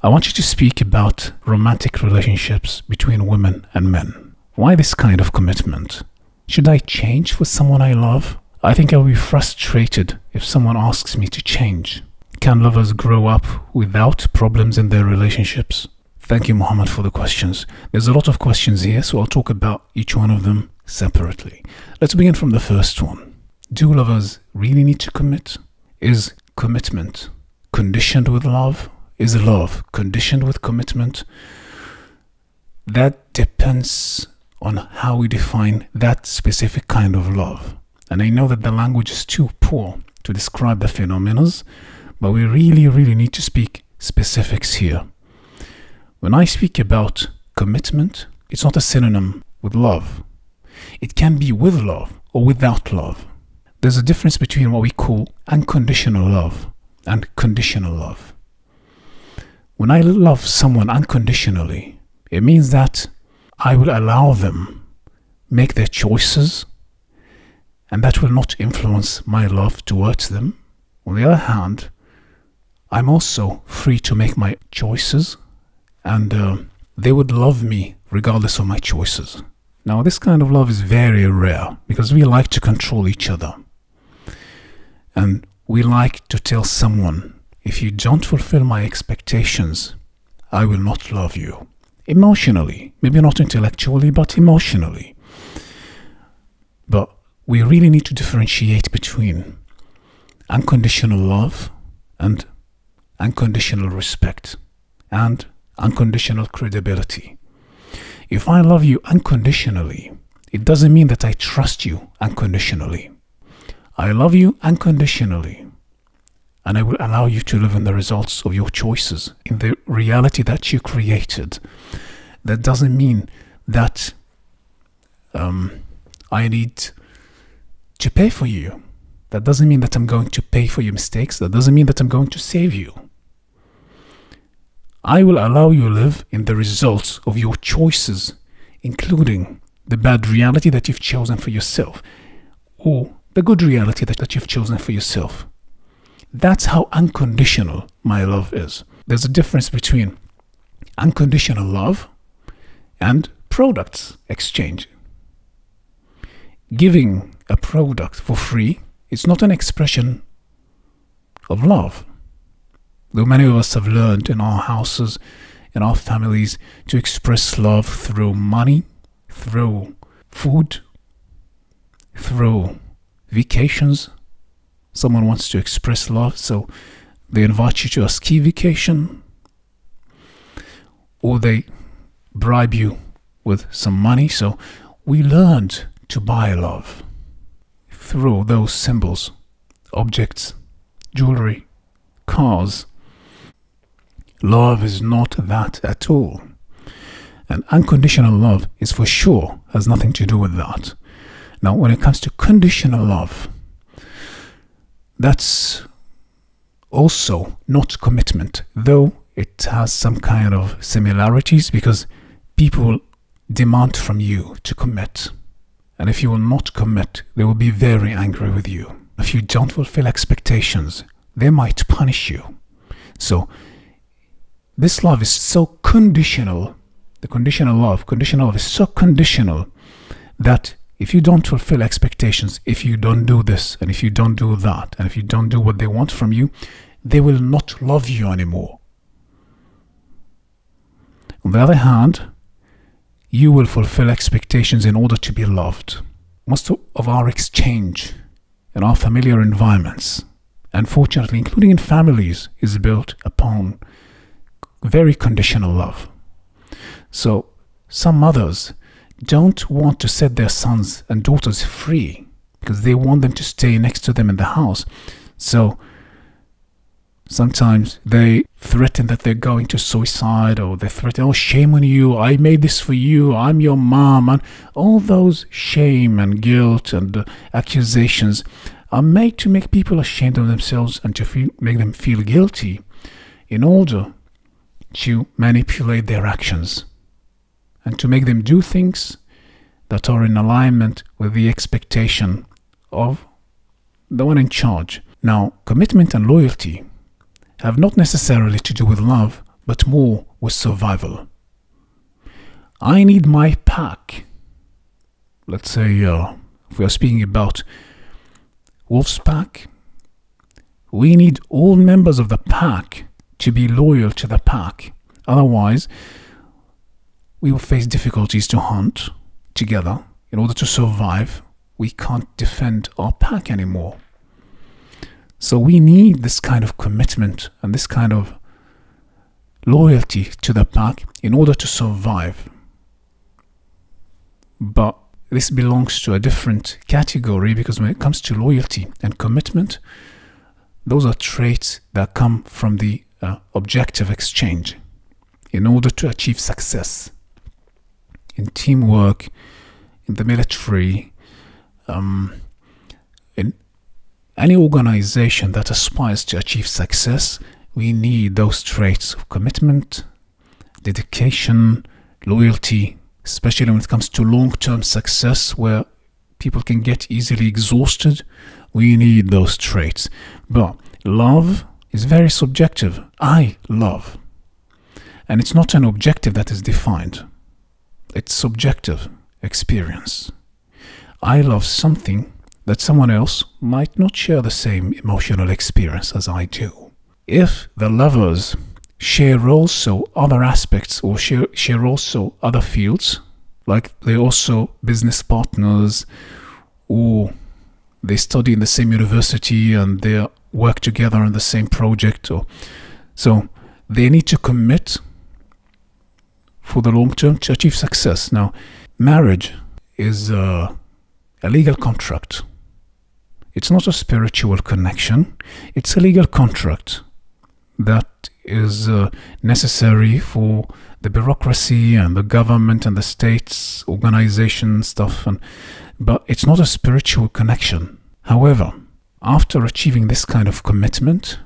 I want you to speak about romantic relationships between women and men. Why this kind of commitment? Should I change for someone I love? I think I'll be frustrated if someone asks me to change. Can lovers grow up without problems in their relationships? Thank you, Muhammad, for the questions. There's a lot of questions here, so I'll talk about each one of them separately. Let's begin from the first one. Do lovers really need to commit? Is commitment conditioned with love? Is love conditioned with commitment? That depends on how we define that specific kind of love. And I know that the language is too poor to describe the phenomena, but we really, really need to speak specifics here. When I speak about commitment, it's not a synonym with love. It can be with love or without love. There's a difference between what we call unconditional love and conditional love. When I love someone unconditionally, it means that I will allow them make their choices and that will not influence my love towards them. On the other hand, I'm also free to make my choices and uh, they would love me regardless of my choices. Now, this kind of love is very rare because we like to control each other. And we like to tell someone if you don't fulfill my expectations, I will not love you. Emotionally, maybe not intellectually, but emotionally. But we really need to differentiate between unconditional love and unconditional respect and unconditional credibility. If I love you unconditionally, it doesn't mean that I trust you unconditionally. I love you unconditionally and I will allow you to live in the results of your choices, in the reality that you created. That doesn't mean that um, I need to pay for you. That doesn't mean that I'm going to pay for your mistakes. That doesn't mean that I'm going to save you. I will allow you to live in the results of your choices, including the bad reality that you've chosen for yourself, or the good reality that, that you've chosen for yourself. That's how unconditional my love is. There's a difference between unconditional love and products exchange. Giving a product for free is not an expression of love. Though many of us have learned in our houses, in our families, to express love through money, through food, through vacations, someone wants to express love, so they invite you to a ski vacation, or they bribe you with some money. So we learned to buy love through those symbols, objects, jewelry, cars. Love is not that at all. And unconditional love is for sure has nothing to do with that. Now, when it comes to conditional love, that's also not commitment, though it has some kind of similarities because people demand from you to commit. And if you will not commit, they will be very angry with you. If you don't fulfill expectations, they might punish you. So, this love is so conditional. The conditional love, conditional love is so conditional that if you don't fulfill expectations, if you don't do this, and if you don't do that, and if you don't do what they want from you, they will not love you anymore. On the other hand, you will fulfill expectations in order to be loved. Most of our exchange in our familiar environments, unfortunately, including in families, is built upon very conditional love. So, some mothers don't want to set their sons and daughters free because they want them to stay next to them in the house. So sometimes they threaten that they're going to suicide or they threaten, oh, shame on you, I made this for you, I'm your mom. And all those shame and guilt and accusations are made to make people ashamed of themselves and to feel, make them feel guilty in order to manipulate their actions and to make them do things that are in alignment with the expectation of the one in charge. Now, commitment and loyalty have not necessarily to do with love, but more with survival. I need my pack. Let's say, uh, if we are speaking about Wolf's pack, we need all members of the pack to be loyal to the pack. Otherwise, we will face difficulties to hunt together. In order to survive, we can't defend our pack anymore. So we need this kind of commitment and this kind of loyalty to the pack in order to survive. But this belongs to a different category because when it comes to loyalty and commitment, those are traits that come from the uh, objective exchange in order to achieve success in teamwork, in the military, um, in any organization that aspires to achieve success, we need those traits of commitment, dedication, loyalty, especially when it comes to long term success where people can get easily exhausted. We need those traits. But love is very subjective. I love. And it's not an objective that is defined, it's subjective experience. I love something that someone else might not share the same emotional experience as I do. If the lovers share also other aspects or share, share also other fields, like they're also business partners or they study in the same university and they work together on the same project or so they need to commit for the long term to achieve success. Now marriage is uh, a legal contract. It's not a spiritual connection. It's a legal contract that is uh, necessary for the bureaucracy and the government and the states organization stuff and but it's not a spiritual connection. However after achieving this kind of commitment,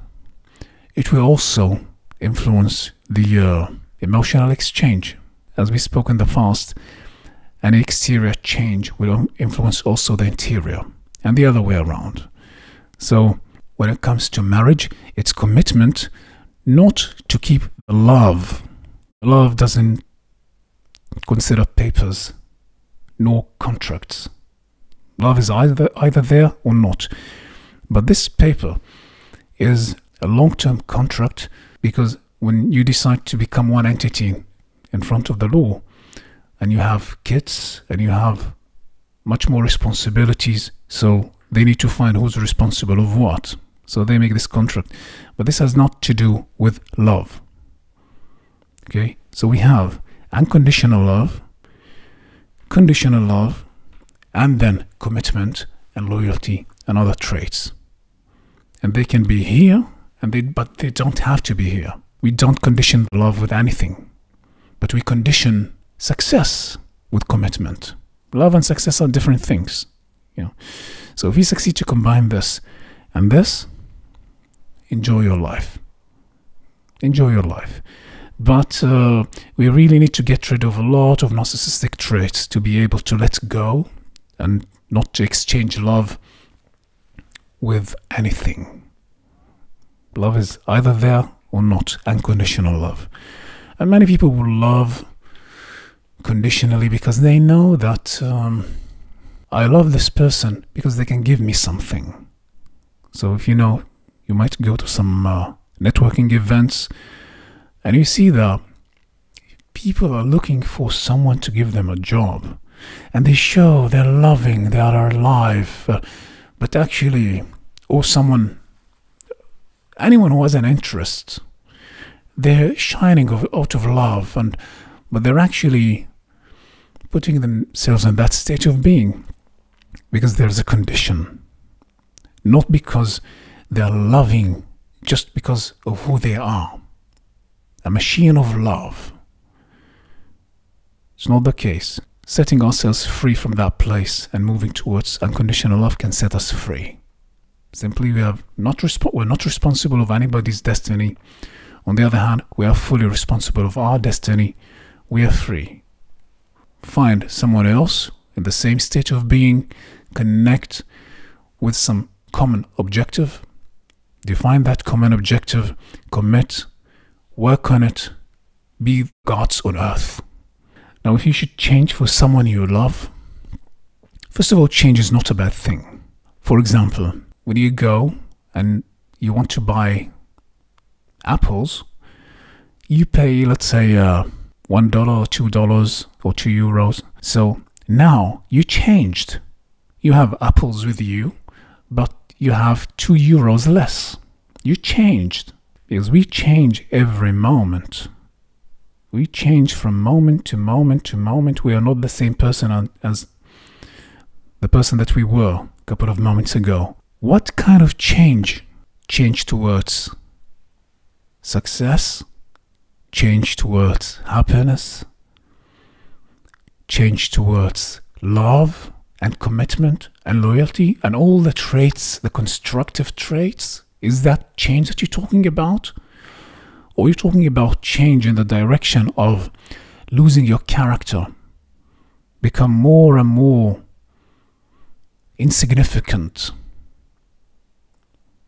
it will also influence the uh, emotional exchange. As we spoke in the past, an exterior change will influence also the interior and the other way around. So, when it comes to marriage, it's commitment not to keep love. Love doesn't consider papers nor contracts. Love is either either there or not. But this paper is a long term contract because when you decide to become one entity in front of the law and you have kids and you have much more responsibilities, so they need to find who's responsible of what. So they make this contract. But this has not to do with love. Okay? So we have unconditional love, conditional love, and then commitment and loyalty and other traits and they can be here and they but they don't have to be here we don't condition love with anything but we condition success with commitment. Love and success are different things you know. So if you succeed to combine this and this enjoy your life. Enjoy your life. But uh, we really need to get rid of a lot of narcissistic traits to be able to let go and not to exchange love with anything. Love is either there or not, unconditional love. And many people will love conditionally because they know that um, I love this person because they can give me something. So if you know, you might go to some uh, networking events and you see that people are looking for someone to give them a job and they show they're loving, they are alive. Uh, but actually, or someone, anyone who has an interest, they're shining out of love, and but they're actually putting themselves in that state of being because there's a condition, not because they're loving just because of who they are. A machine of love. It's not the case setting ourselves free from that place and moving towards unconditional love can set us free. Simply, we have not resp- we're not responsible of anybody's destiny. On the other hand, we are fully responsible of our destiny. We are free. Find someone else in the same state of being, connect with some common objective, define that common objective, commit, work on it, be gods on earth. Now, if you should change for someone you love, first of all, change is not a bad thing. For example, when you go and you want to buy apples, you pay, let's say, uh, one dollar or two dollars or two euros. So now you changed. You have apples with you, but you have two euros less. You changed because we change every moment. We change from moment to moment to moment. We are not the same person as the person that we were a couple of moments ago. What kind of change? Change towards success, change towards happiness, change towards love and commitment and loyalty and all the traits, the constructive traits. Is that change that you're talking about? Or you're talking about change in the direction of losing your character, become more and more insignificant,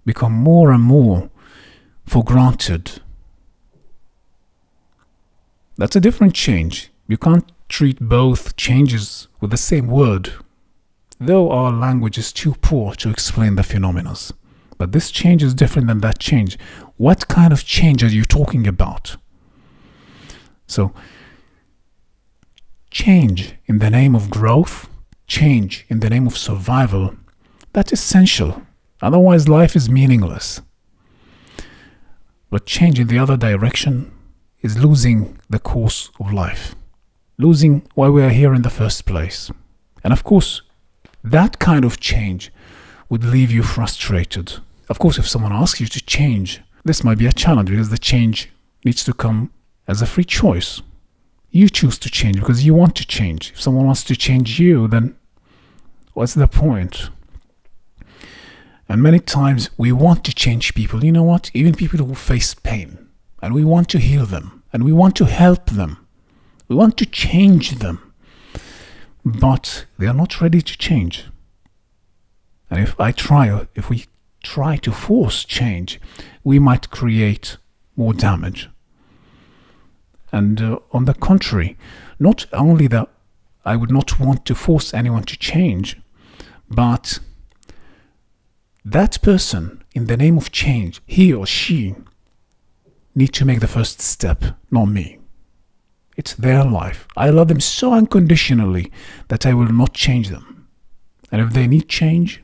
become more and more for granted. That's a different change. You can't treat both changes with the same word, though our language is too poor to explain the phenomena. But this change is different than that change. What kind of change are you talking about? So, change in the name of growth, change in the name of survival, that's essential. Otherwise, life is meaningless. But change in the other direction is losing the course of life, losing why we are here in the first place. And of course, that kind of change would leave you frustrated. Of course, if someone asks you to change, this might be a challenge because the change needs to come as a free choice. You choose to change because you want to change. If someone wants to change you, then what's the point? And many times we want to change people. You know what? Even people who face pain. And we want to heal them. And we want to help them. We want to change them. But they are not ready to change. And if I try, if we try to force change, we might create more damage. And uh, on the contrary, not only that I would not want to force anyone to change, but that person, in the name of change, he or she, need to make the first step, not me. It's their life. I love them so unconditionally that I will not change them. And if they need change,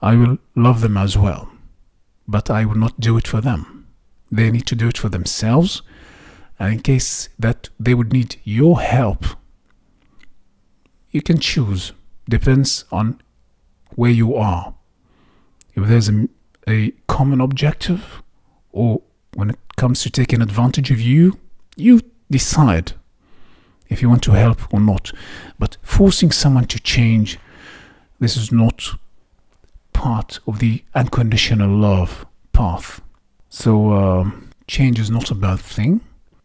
I will love them as well. But I will not do it for them. They need to do it for themselves. And in case that they would need your help, you can choose. Depends on where you are if there's a, a common objective or when it comes to taking advantage of you, you decide if you want to help or not. But forcing someone to change, this is not part of the unconditional love path. So, um, change is not a bad thing,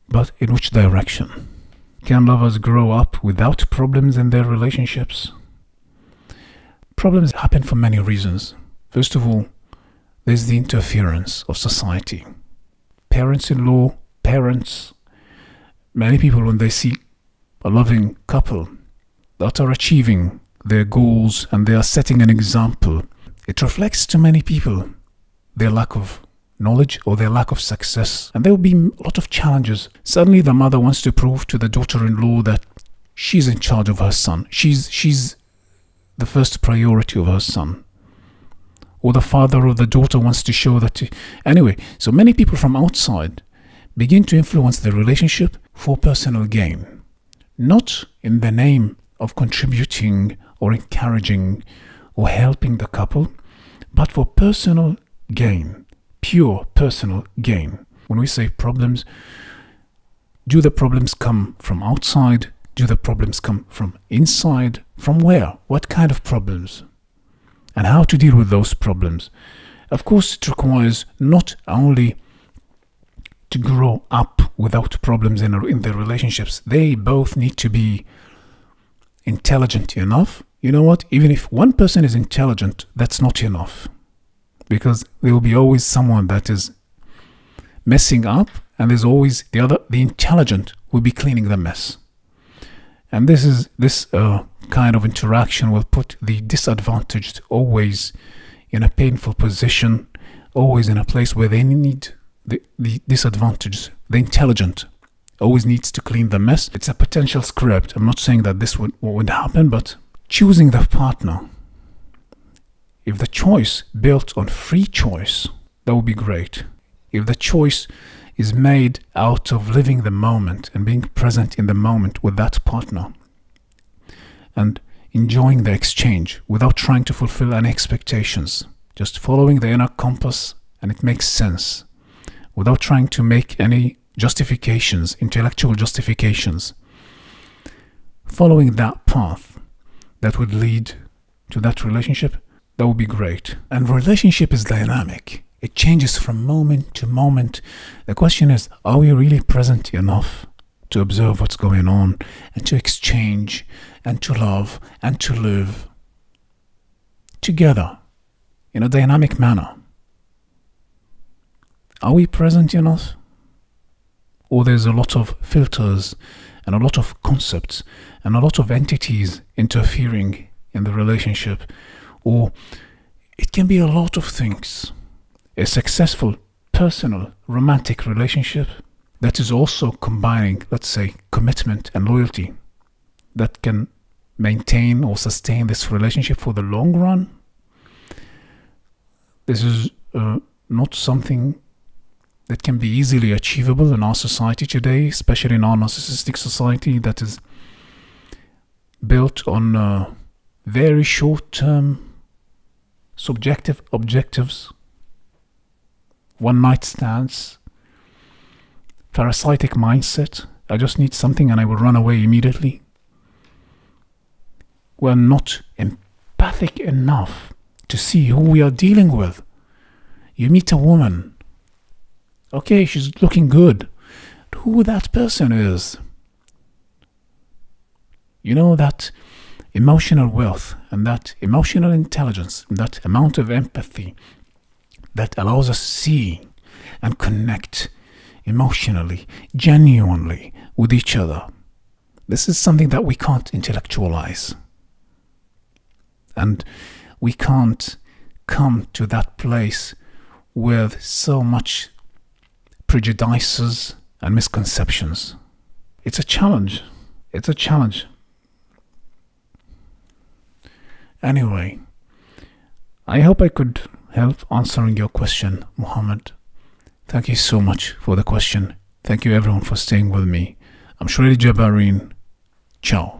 but in which direction? Can lovers grow up without problems in their relationships? Problems happen for many reasons. First of all, there's the interference of society. Parents in law, parents, many people, when they see a loving couple that are achieving their goals and they are setting an example, it reflects to many people their lack of knowledge or their lack of success. And there will be a lot of challenges. Suddenly, the mother wants to prove to the daughter in law that she's in charge of her son, she's, she's the first priority of her son or the father or the daughter wants to show that. To, anyway, so many people from outside begin to influence the relationship for personal gain, not in the name of contributing or encouraging or helping the couple, but for personal gain, pure personal gain. When we say problems, do the problems come from outside? Do the problems come from inside? From where? What kind of problems? And how to deal with those problems. Of course, it requires not only to grow up without problems in, in their relationships, they both need to be intelligent enough. You know what? Even if one person is intelligent, that's not enough. Because there will be always someone that is messing up and there's always the other the intelligent will be cleaning the mess and this is this uh, kind of interaction will put the disadvantaged always in a painful position always in a place where they need the, the disadvantaged the intelligent always needs to clean the mess. It's a potential script. I'm not saying that this would what would happen but choosing the partner if the choice built on free choice that would be great. If the choice is made out of living the moment and being present in the moment with that partner and enjoying the exchange without trying to fulfill any expectations, just following the inner compass and it makes sense without trying to make any justifications, intellectual justifications. Following that path that would lead to that relationship, that would be great. And relationship is dynamic. It changes from moment to moment. The question is are we really present enough to observe what's going on and to exchange and to love and to live together in a dynamic manner? Are we present enough? Or there's a lot of filters and a lot of concepts and a lot of entities interfering in the relationship? Or it can be a lot of things a successful personal romantic relationship that is also combining, let's say, commitment and loyalty that can maintain or sustain this relationship for the long run. This is uh, not something that can be easily achievable in our society today, especially in our narcissistic society that is built on uh, very short term subjective objectives one night stands, parasitic mindset. I just need something and I will run away immediately. We're not empathic enough to see who we are dealing with. You meet a woman. Okay, she's looking good. Who that person is. You know that emotional wealth and that emotional intelligence, and that amount of empathy that allows us to see and connect emotionally, genuinely with each other. This is something that we can't intellectualize. And we can't come to that place with so much prejudices and misconceptions. It's a challenge. It's a challenge. Anyway, I hope I could help answering your question, Muhammad. Thank you so much for the question. Thank you everyone for staying with me. I'm Shredy Jabarin. Ciao.